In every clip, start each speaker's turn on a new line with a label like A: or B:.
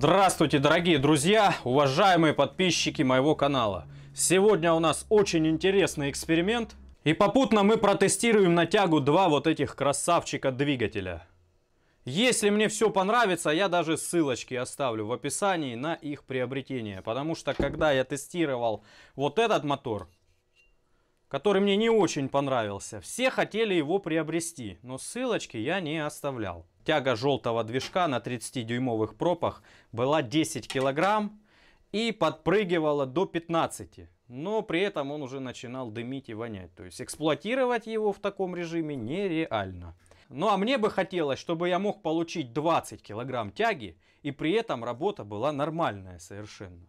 A: Здравствуйте, дорогие друзья, уважаемые подписчики моего канала. Сегодня у нас очень интересный эксперимент. И попутно мы протестируем на тягу два вот этих красавчика двигателя. Если мне все понравится, я даже ссылочки оставлю в описании на их приобретение. Потому что когда я тестировал вот этот мотор, который мне не очень понравился, все хотели его приобрести, но ссылочки я не оставлял тяга желтого движка на 30-дюймовых пропах была 10 килограмм и подпрыгивала до 15. Но при этом он уже начинал дымить и вонять. То есть эксплуатировать его в таком режиме нереально. Ну а мне бы хотелось, чтобы я мог получить 20 килограмм тяги и при этом работа была нормальная совершенно.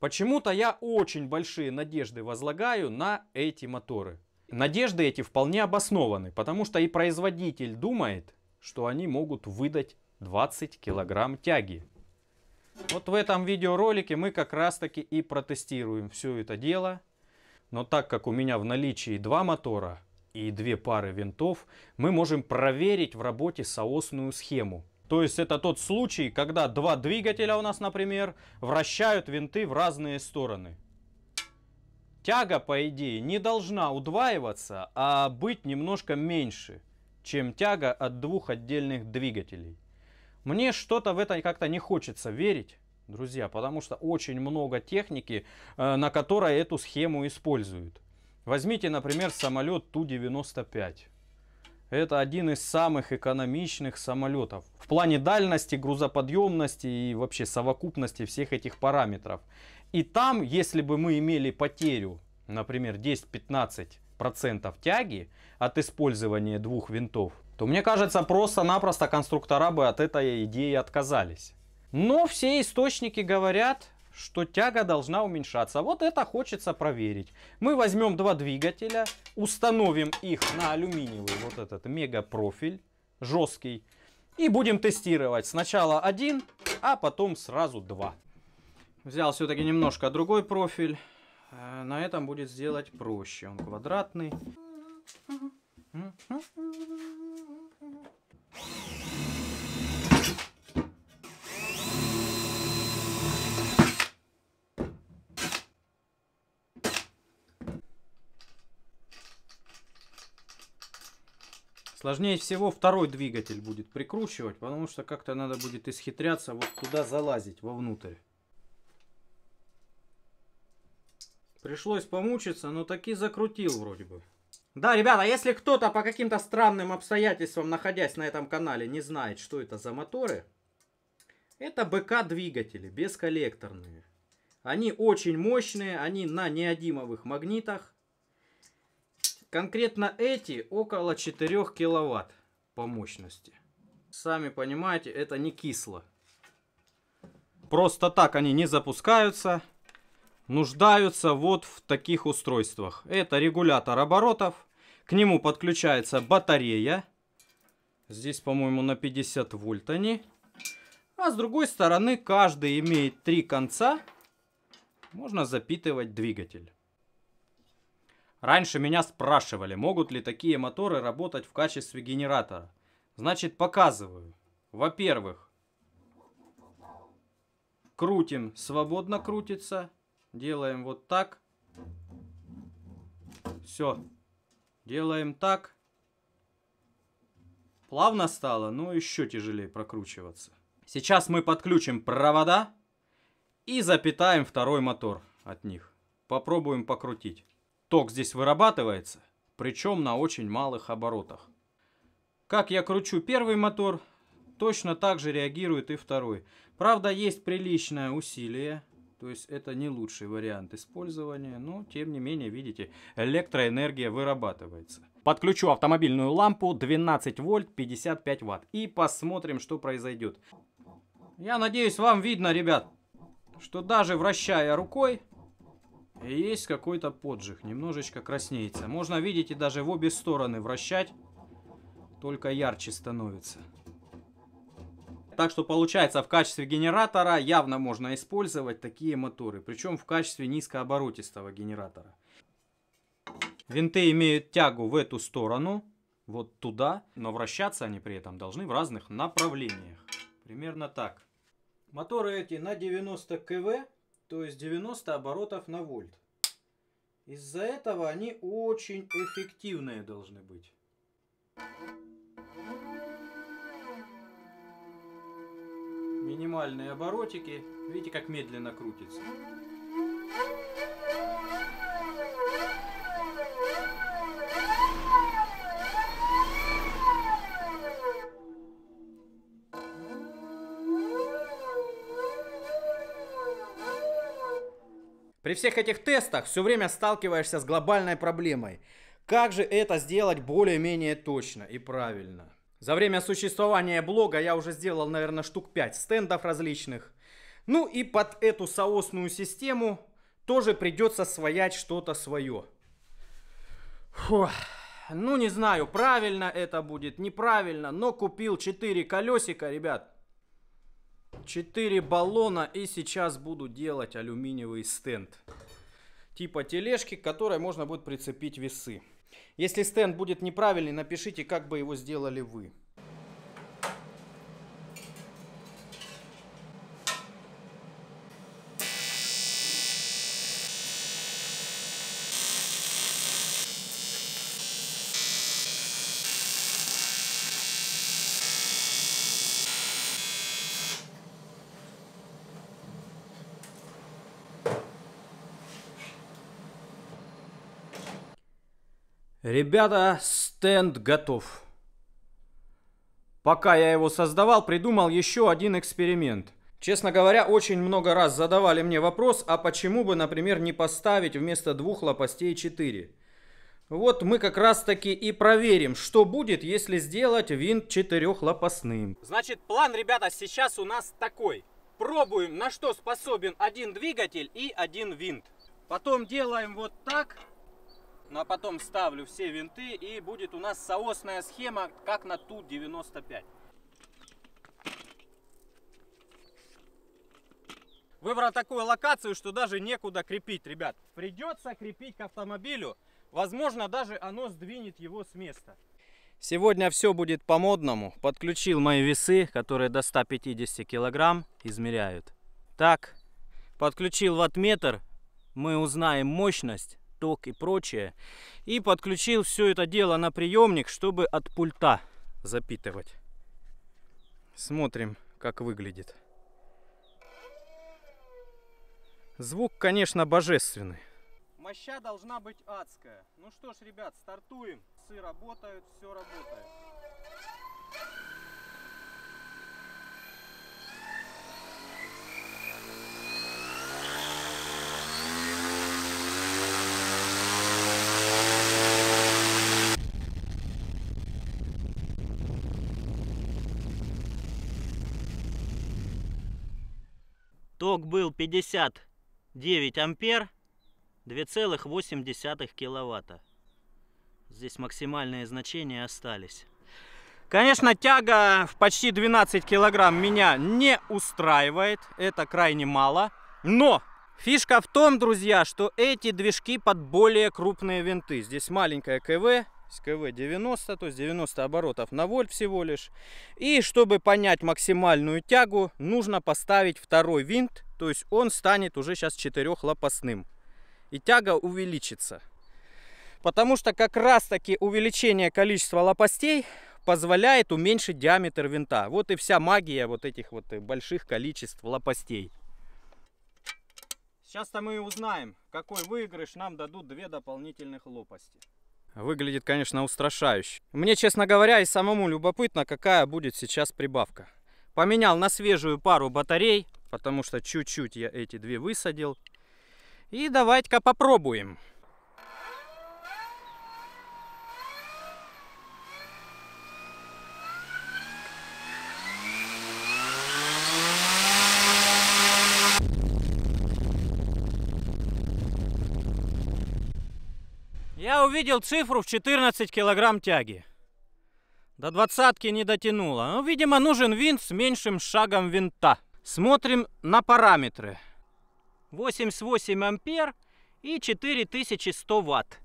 A: Почему-то я очень большие надежды возлагаю на эти моторы. Надежды эти вполне обоснованы, потому что и производитель думает, что они могут выдать 20 килограмм тяги. Вот в этом видеоролике мы как раз таки и протестируем все это дело. Но так как у меня в наличии два мотора и две пары винтов, мы можем проверить в работе соосную схему. То есть это тот случай, когда два двигателя у нас, например, вращают винты в разные стороны. Тяга, по идее, не должна удваиваться, а быть немножко меньше чем тяга от двух отдельных двигателей. Мне что-то в это как-то не хочется верить, друзья, потому что очень много техники, э, на которой эту схему используют. Возьмите, например, самолет Ту-95. Это один из самых экономичных самолетов. В плане дальности, грузоподъемности и вообще совокупности всех этих параметров. И там, если бы мы имели потерю, например, 10-15 процентов тяги от использования двух винтов, то мне кажется, просто-напросто конструктора бы от этой идеи отказались. Но все источники говорят, что тяга должна уменьшаться. Вот это хочется проверить. Мы возьмем два двигателя, установим их на алюминиевый вот этот мегапрофиль, жесткий, и будем тестировать сначала один, а потом сразу два. Взял все-таки немножко другой профиль. Э, на этом будет сделать проще. Он квадратный. Сложнее всего второй двигатель будет прикручивать, потому что как-то надо будет исхитряться вот туда залазить вовнутрь. Пришлось помучиться, но таки закрутил вроде бы. Да, ребята, если кто-то по каким-то странным обстоятельствам, находясь на этом канале, не знает, что это за моторы, это БК-двигатели, бесколлекторные. Они очень мощные, они на неодимовых магнитах. Конкретно эти около 4 киловатт по мощности. Сами понимаете, это не кисло. Просто так они не запускаются нуждаются вот в таких устройствах. Это регулятор оборотов. К нему подключается батарея. Здесь, по-моему, на 50 вольт они. А с другой стороны, каждый имеет три конца. Можно запитывать двигатель. Раньше меня спрашивали, могут ли такие моторы работать в качестве генератора. Значит, показываю. Во-первых, крутим, свободно крутится. Делаем вот так. Все. Делаем так. Плавно стало, но еще тяжелее прокручиваться. Сейчас мы подключим провода и запитаем второй мотор от них. Попробуем покрутить. Ток здесь вырабатывается, причем на очень малых оборотах. Как я кручу первый мотор, точно так же реагирует и второй. Правда, есть приличное усилие. То есть это не лучший вариант использования, но тем не менее, видите, электроэнергия вырабатывается. Подключу автомобильную лампу 12 вольт 55 ватт и посмотрим, что произойдет. Я надеюсь, вам видно, ребят, что даже вращая рукой, есть какой-то поджиг, немножечко краснеется. Можно, видите, даже в обе стороны вращать, только ярче становится. Так что получается в качестве генератора явно можно использовать такие моторы. Причем в качестве низкооборотистого генератора. Винты имеют тягу в эту сторону, вот туда, но вращаться они при этом должны в разных направлениях. Примерно так. Моторы эти на 90 кв, то есть 90 оборотов на вольт. Из-за этого они очень эффективные должны быть. Минимальные оборотики. Видите, как медленно крутится. При всех этих тестах все время сталкиваешься с глобальной проблемой. Как же это сделать более-менее точно и правильно? За время существования блога я уже сделал, наверное, штук 5 стендов различных. Ну и под эту соосную систему тоже придется своять что-то свое. Фух. Ну не знаю, правильно это будет, неправильно, но купил 4 колесика, ребят. 4 баллона и сейчас буду делать алюминиевый стенд. Типа тележки, к которой можно будет прицепить весы. Если стенд будет неправильный, напишите, как бы его сделали вы. Ребята, стенд готов. Пока я его создавал, придумал еще один эксперимент. Честно говоря, очень много раз задавали мне вопрос, а почему бы, например, не поставить вместо двух лопастей 4? Вот мы как раз таки и проверим, что будет, если сделать винт четырехлопастным. Значит, план, ребята, сейчас у нас такой. Пробуем, на что способен один двигатель и один винт. Потом делаем вот так ну а потом ставлю все винты и будет у нас соосная схема, как на Ту-95. Выбрал такую локацию, что даже некуда крепить, ребят. Придется крепить к автомобилю. Возможно, даже оно сдвинет его с места. Сегодня все будет по-модному. Подключил мои весы, которые до 150 килограмм измеряют. Так, подключил ваттметр. Мы узнаем мощность ток и прочее. И подключил все это дело на приемник, чтобы от пульта запитывать. Смотрим, как выглядит. Звук, конечно, божественный. Моща должна быть адская. Ну что ж, ребят, стартуем. Сы работают, все работает.
B: Ток был 59 ампер, 2,8 киловатта. Здесь максимальные значения остались.
A: Конечно, тяга в почти 12 килограмм меня не устраивает. Это крайне мало. Но фишка в том, друзья, что эти движки под более крупные винты. Здесь маленькая КВ, с КВ 90, то есть 90 оборотов на вольт всего лишь. И чтобы понять максимальную тягу, нужно поставить второй винт, то есть он станет уже сейчас четырехлопастным. И тяга увеличится. Потому что как раз таки увеличение количества лопастей позволяет уменьшить диаметр винта. Вот и вся магия вот этих вот больших количеств лопастей. Сейчас-то мы узнаем, какой выигрыш нам дадут две дополнительных лопасти. Выглядит, конечно, устрашающе. Мне, честно говоря, и самому любопытно, какая будет сейчас прибавка. Поменял на свежую пару батарей, потому что чуть-чуть я эти две высадил. И давайте-ка попробуем. Я увидел цифру в 14 килограмм тяги. До двадцатки не дотянуло. Ну, видимо, нужен винт с меньшим шагом винта. Смотрим на параметры. 88 ампер и 4100 ватт.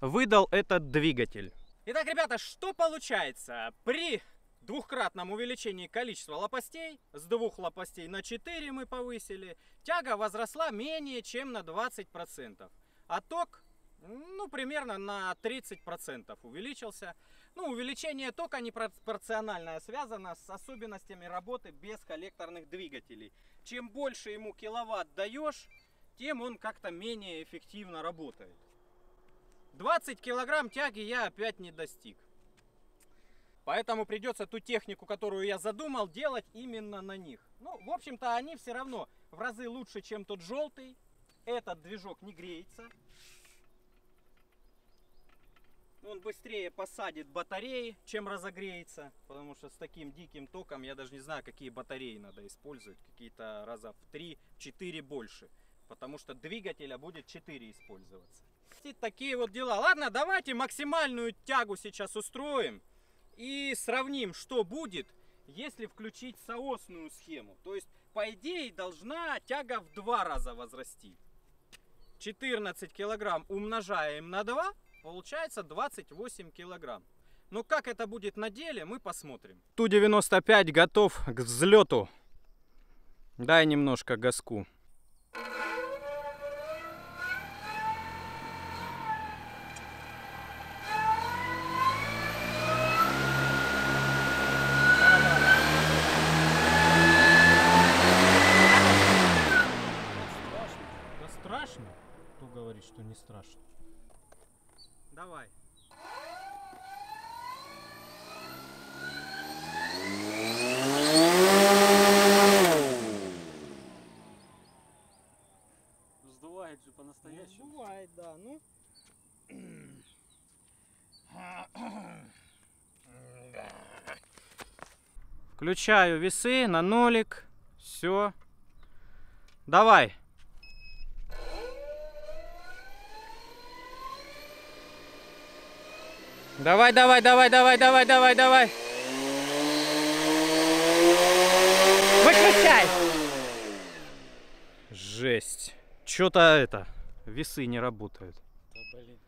A: Выдал этот двигатель. Итак, ребята, что получается? При двухкратном увеличении количества лопастей, с двух лопастей на 4 мы повысили, тяга возросла менее чем на 20%. А ток, ну, примерно на 30% увеличился. Ну, увеличение тока непропорциональное связано с особенностями работы без коллекторных двигателей. Чем больше ему киловатт даешь, тем он как-то менее эффективно работает. 20 килограмм тяги я опять не достиг. Поэтому придется ту технику, которую я задумал, делать именно на них. Ну, в общем-то, они все равно в разы лучше, чем тот желтый. Этот движок не греется он быстрее посадит батареи, чем разогреется. Потому что с таким диким током я даже не знаю, какие батареи надо использовать. Какие-то раза в 3-4 больше. Потому что двигателя будет 4 использоваться. И такие вот дела. Ладно, давайте максимальную тягу сейчас устроим. И сравним, что будет, если включить соосную схему. То есть, по идее, должна тяга в два раза возрасти. 14 килограмм умножаем на 2 Получается 28 килограмм. Но как это будет на деле, мы посмотрим. Ту-95 готов к взлету. Дай немножко газку. страшно? Кто говорит, что не страшно? Давай.
B: Сдувает же по-настоящему.
A: Сдувает, да. Ну. Включаю весы на нолик. Все. Давай. Давай, давай, давай, давай, давай, давай, давай. Выключай. Жесть. Что-то это, весы не работают.
B: Да, блин.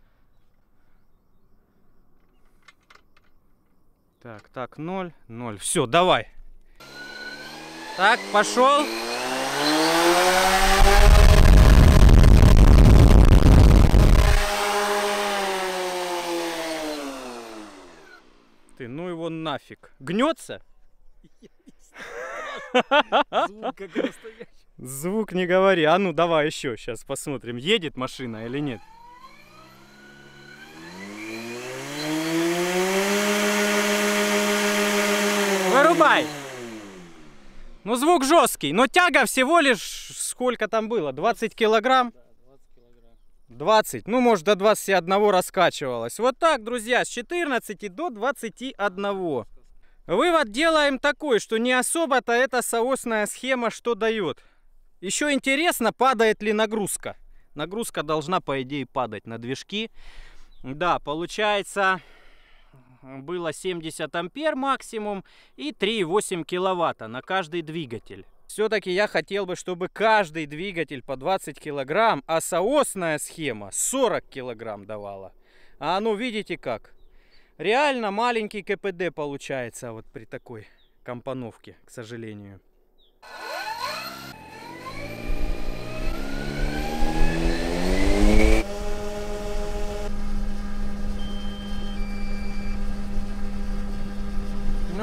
A: Так, так, ноль, ноль. Все, давай. Так, пошел. ты, ну его нафиг. Гнется?
B: Звук как настоящий.
A: Звук не говори. А ну давай еще, сейчас посмотрим, едет машина или нет. Вырубай! Ну звук жесткий, но тяга всего лишь сколько там было? 20 килограмм? 20, ну может до 21 раскачивалась. Вот так, друзья, с 14 до 21. Вывод делаем такой, что не особо-то эта соосная схема что дает. Еще интересно, падает ли нагрузка. Нагрузка должна, по идее, падать на движки. Да, получается, было 70 ампер максимум и 3,8 киловатта на каждый двигатель. Все-таки я хотел бы, чтобы каждый двигатель по 20 килограмм, а соосная схема 40 килограмм давала. А ну видите как? Реально маленький КПД получается вот при такой компоновке, к сожалению.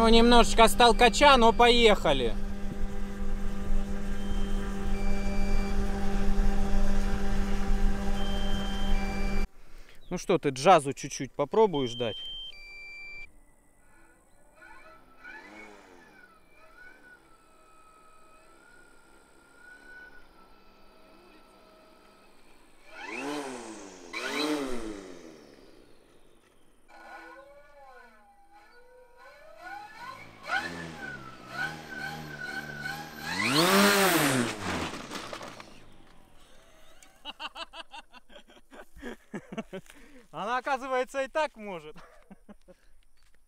A: Ну, немножечко стал кача, но поехали. Ну что ты, джазу чуть-чуть попробуешь дать? Кажется, и так может.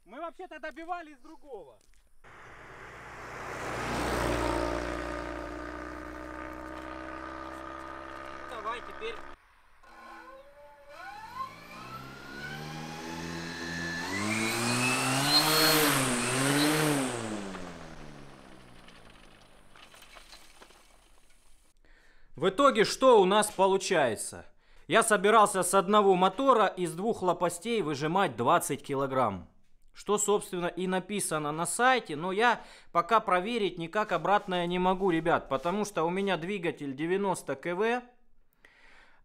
A: Мы вообще-то добивались другого. Давай теперь В итоге что у нас получается? Я собирался с одного мотора из двух лопастей выжимать 20 килограмм. Что, собственно, и написано на сайте, но я пока проверить никак обратное не могу, ребят, потому что у меня двигатель 90 КВ,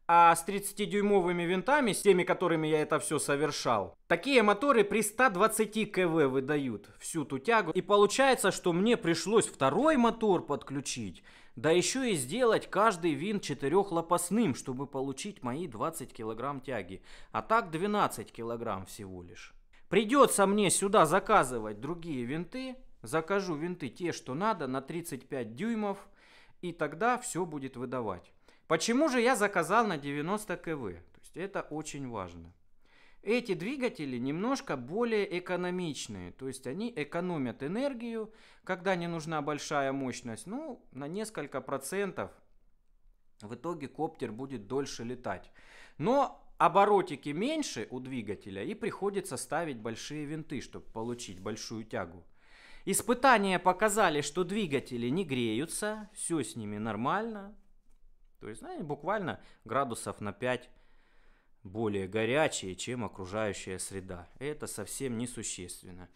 A: а с 30-дюймовыми винтами, с теми, которыми я это все совершал, такие моторы при 120 КВ выдают всю ту тягу. И получается, что мне пришлось второй мотор подключить, да еще и сделать каждый винт четырехлопастным, чтобы получить мои 20 килограмм тяги. А так 12 килограмм всего лишь. Придется мне сюда заказывать другие винты. Закажу винты те, что надо, на 35 дюймов. И тогда все будет выдавать. Почему же я заказал на 90 КВ? То есть это очень важно. Эти двигатели немножко более экономичные, то есть они экономят энергию, когда не нужна большая мощность, ну, на несколько процентов. В итоге коптер будет дольше летать. Но оборотики меньше у двигателя и приходится ставить большие винты, чтобы получить большую тягу. Испытания показали, что двигатели не греются, все с ними нормально, то есть, знаете, буквально градусов на 5 более горячие, чем окружающая среда. Это совсем несущественно.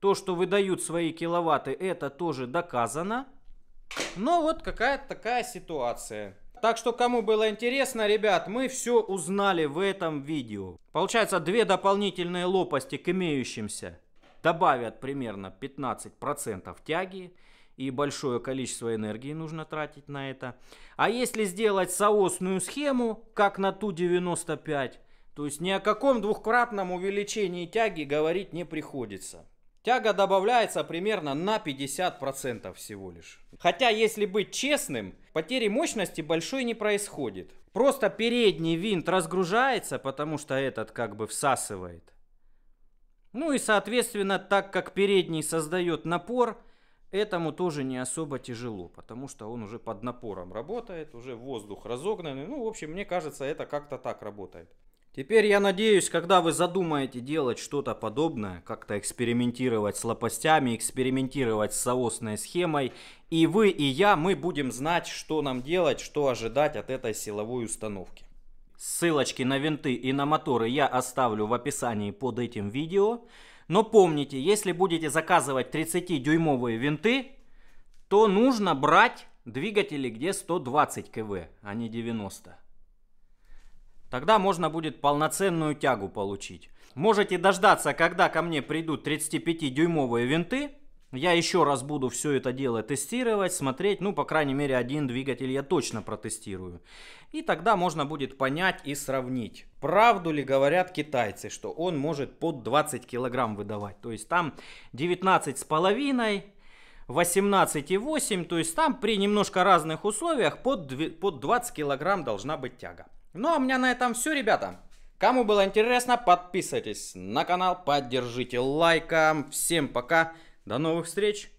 A: То, что выдают свои киловатты, это тоже доказано. Но вот какая-то такая ситуация. Так что, кому было интересно, ребят, мы все узнали в этом видео. Получается, две дополнительные лопасти к имеющимся добавят примерно 15% тяги и большое количество энергии нужно тратить на это. А если сделать соосную схему, как на Ту-95, то есть ни о каком двухкратном увеличении тяги говорить не приходится. Тяга добавляется примерно на 50% всего лишь. Хотя, если быть честным, потери мощности большой не происходит. Просто передний винт разгружается, потому что этот как бы всасывает. Ну и соответственно, так как передний создает напор, Этому тоже не особо тяжело, потому что он уже под напором работает, уже воздух разогнанный. Ну, в общем, мне кажется, это как-то так работает. Теперь я надеюсь, когда вы задумаете делать что-то подобное, как-то экспериментировать с лопастями, экспериментировать с соосной схемой, и вы, и я, мы будем знать, что нам делать, что ожидать от этой силовой установки. Ссылочки на винты и на моторы я оставлю в описании под этим видео. Но помните, если будете заказывать 30-дюймовые винты, то нужно брать двигатели, где 120 кв, а не 90. Тогда можно будет полноценную тягу получить. Можете дождаться, когда ко мне придут 35-дюймовые винты, я еще раз буду все это дело тестировать, смотреть, ну, по крайней мере, один двигатель я точно протестирую. И тогда можно будет понять и сравнить, правду ли говорят китайцы, что он может под 20 килограмм выдавать. То есть там 19 с половиной, 18,8, то есть там при немножко разных условиях под, под 20 килограмм должна быть тяга. Ну, а у меня на этом все, ребята. Кому было интересно, подписывайтесь на канал, поддержите лайком. Всем пока! До новых встреч!